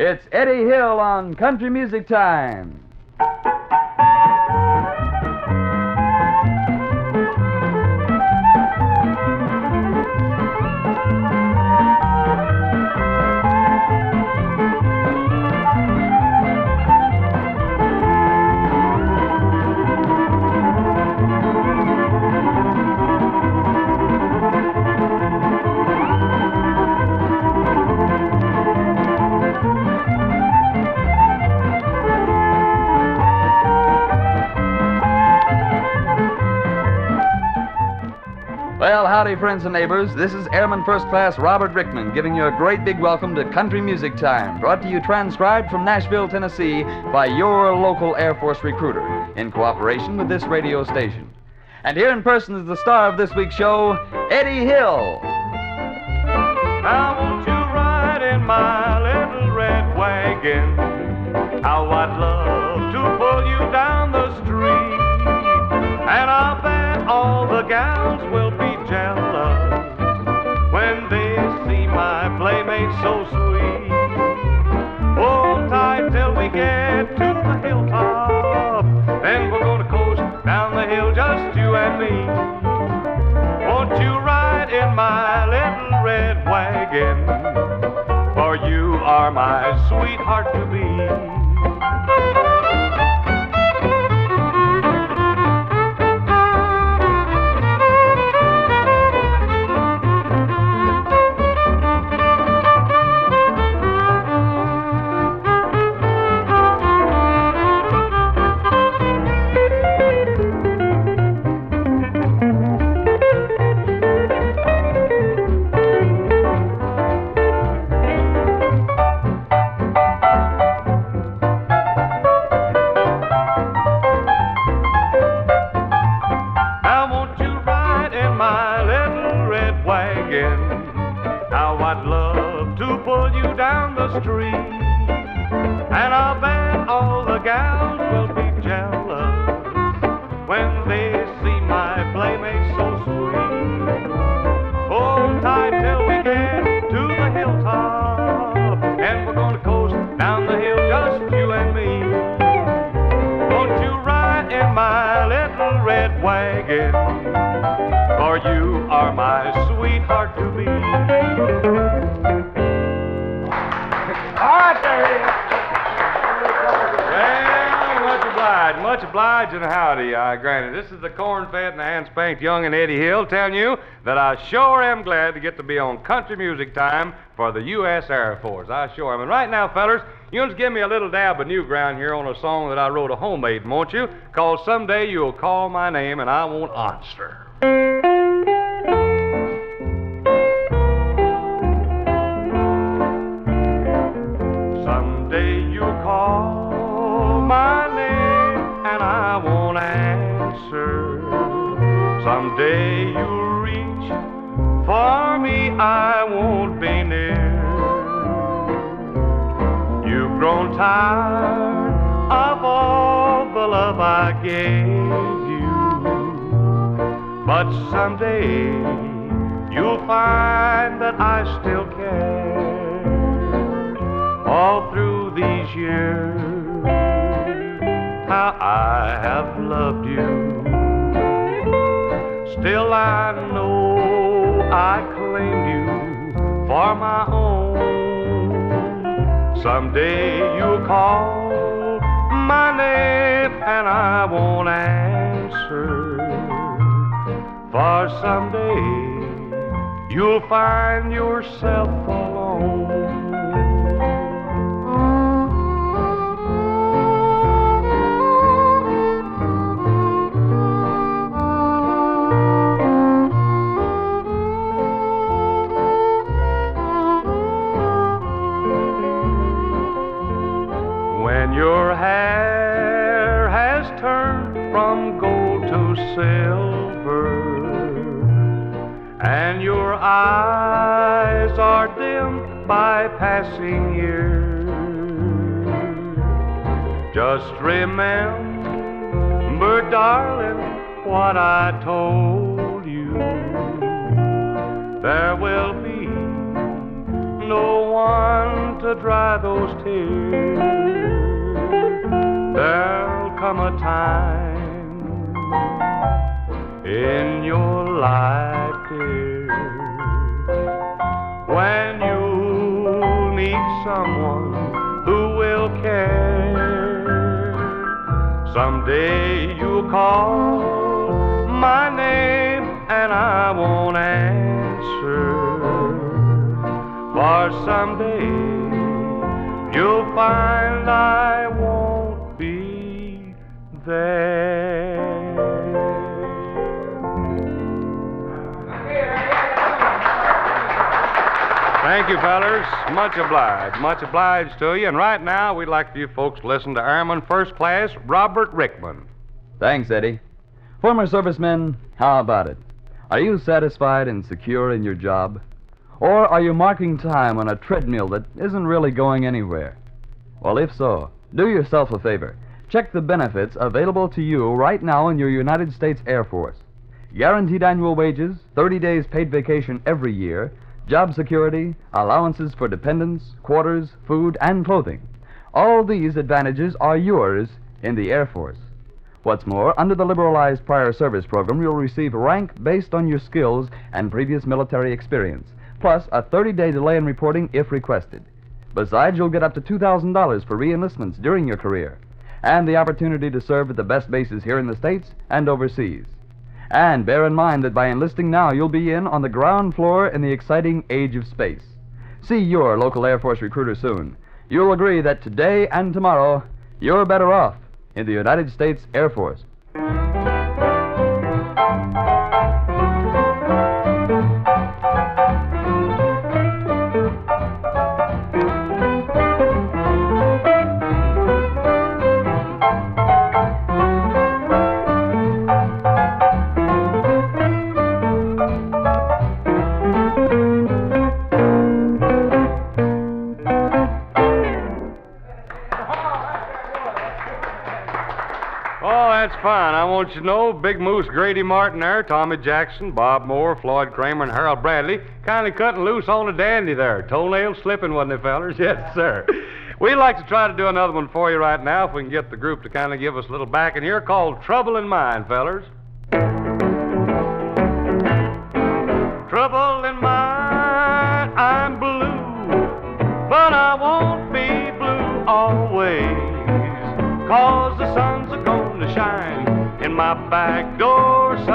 It's Eddie Hill on Country Music Time. Howdy, friends and neighbors. This is Airman First Class Robert Rickman giving you a great big welcome to Country Music Time, brought to you transcribed from Nashville, Tennessee by your local Air Force recruiter in cooperation with this radio station. And here in person is the star of this week's show, Eddie Hill. Now won't you ride in my little red wagon? How I'd love to pull you down the street. And I'll bet all the gals will so sweet. Hold tight till we get to the hilltop. Then we're gonna coast down the hill, just you and me. Won't you ride in my little red wagon? For you are my sweetheart to be. Well, much obliged, much obliged, and howdy, I granted. This is the corn-fed and the hand-spanked young and Eddie Hill telling you that I sure am glad to get to be on country music time for the U.S. Air Force. I sure am. And right now, fellers, you just give me a little dab of new ground here on a song that I wrote a homemade, won't you? Cause someday you'll call my name and I won't answer. Tired of all the love I gave you. But someday you'll find that I still care all through these years how I have loved you. Still, I know I claim you for my own. Someday you'll call my name and I won't answer. For someday you'll find yourself alone. To silver and your eyes are dimmed by passing years, just remember, darling, what I told you. There will be no one to to dry those tears. There'll come a time life, dear, when you'll need someone who will care. Someday you'll call my name and I won't answer. For someday you'll find Thank you, fellers. Much obliged. Much obliged to you. And right now, we'd like you folks to listen to Airman First Class Robert Rickman. Thanks, Eddie. Former servicemen, how about it? Are you satisfied and secure in your job? Or are you marking time on a treadmill that isn't really going anywhere? Well, if so, do yourself a favor. Check the benefits available to you right now in your United States Air Force. Guaranteed annual wages, 30 days paid vacation every year, job security, allowances for dependents, quarters, food, and clothing. All these advantages are yours in the Air Force. What's more, under the liberalized prior service program, you'll receive rank based on your skills and previous military experience, plus a 30 day delay in reporting if requested. Besides, you'll get up to $2,000 for reenlistments during your career, and the opportunity to serve at the best bases here in the States and overseas. And bear in mind that by enlisting now, you'll be in on the ground floor in the exciting age of space. See your local Air Force recruiter soon. You'll agree that today and tomorrow, you're better off in the United States Air Force. Want you know Big Moose Grady Martin there, Tommy Jackson, Bob Moore, Floyd Cramer, and Harold Bradley kind of cutting loose on the dandy there. Toenail slipping, wasn't it, fellers? Yes, sir. We'd like to try to do another one for you right now if we can get the group to kind of give us a little back in here called Trouble in Mind, fellers. Trouble in mind, my back door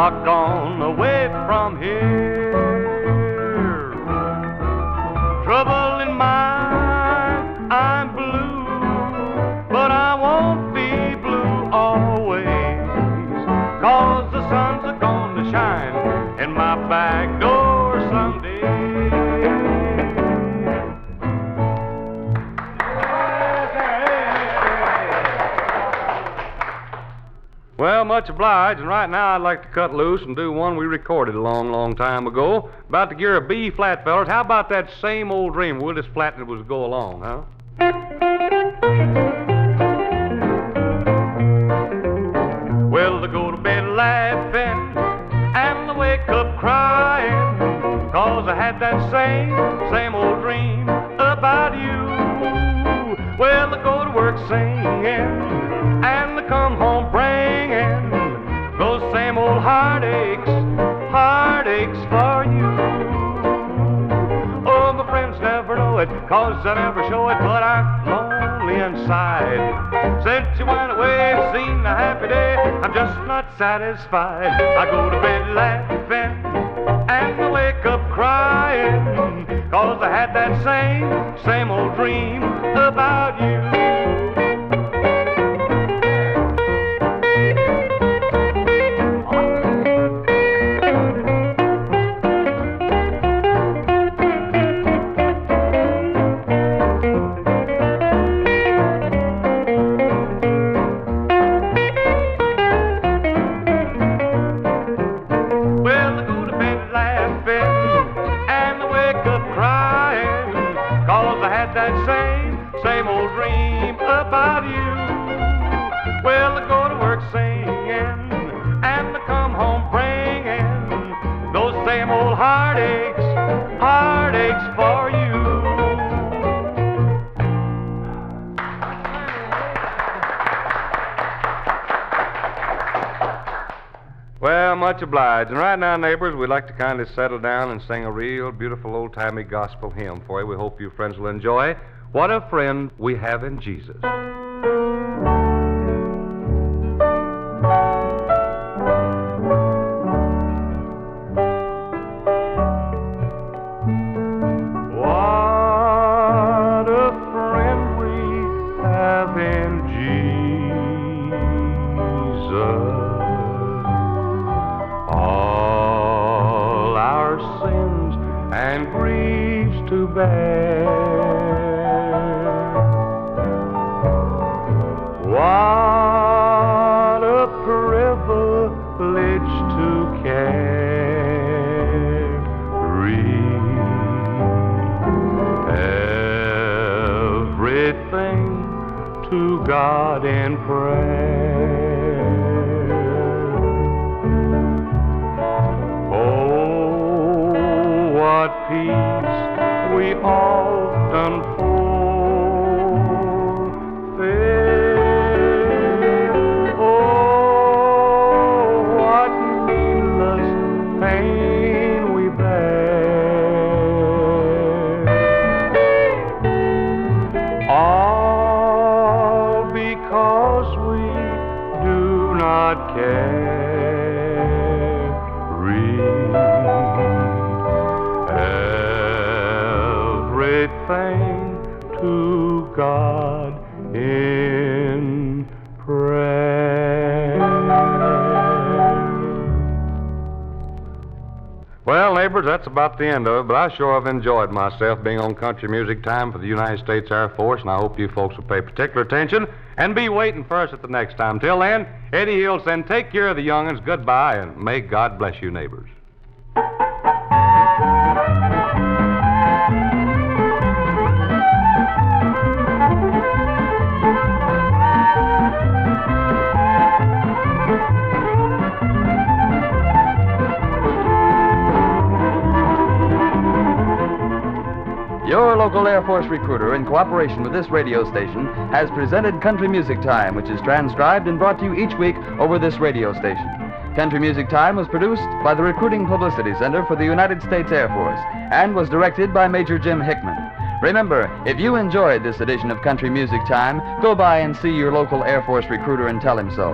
rock on away from here. Trouble in mind, I'm blue, but I won't be blue always. Cause the sun's a gonna shine in my back door much obliged, and right now I'd like to cut loose and do one we recorded a long, long time ago. About the gear of B flat, fellas. How about that same old dream? We'll just flatten it as we go along, huh? Well, I go to bed laughing and I wake up crying. Cause I had that same, same old dream about you. Well, I go to work singing it, cause I never show it, but I'm lonely inside. Since you went away, I've seen a happy day, I'm just not satisfied. I go to bed laughing and I wake up crying. Cause I had that same, same old dream about you. Much obliged. And right now, neighbors, we'd like to kindly settle down and sing a real beautiful old timey gospel hymn for you. We hope you friends will enjoy. What a friend we have in Jesus. God in prayer. Well, neighbors, that's about the end of it, but I sure have enjoyed myself being on Country Music Time for the United States Air Force, and I hope you folks will pay particular attention and be waiting for us at the next time. Till then, Eddie Hill take care of the young'uns, goodbye, and may God bless you, neighbors. Air Force recruiter, in cooperation with this radio station, has presented Country Music Time, which is transcribed and brought to you each week over this radio station. Country Music Time was produced by the Recruiting Publicity Center for the United States Air Force and was directed by Major Jim Hickman. Remember, if you enjoyed this edition of Country Music Time, go by and see your local Air Force recruiter and tell him so.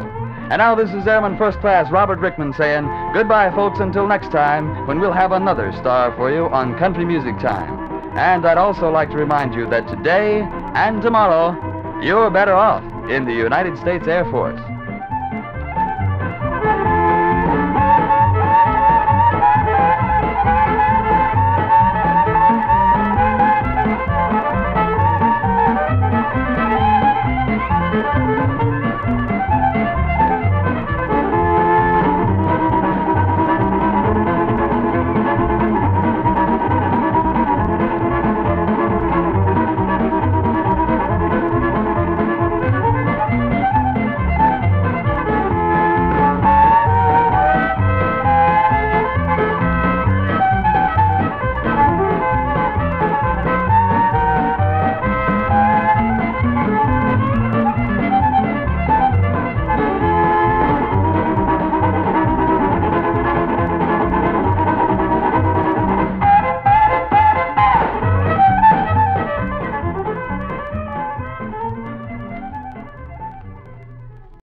And now this is Airman First Class Robert Rickman saying goodbye, folks, until next time when we'll have another star for you on Country Music Time. And I'd also like to remind you that today and tomorrow, you're better off in the United States Air Force.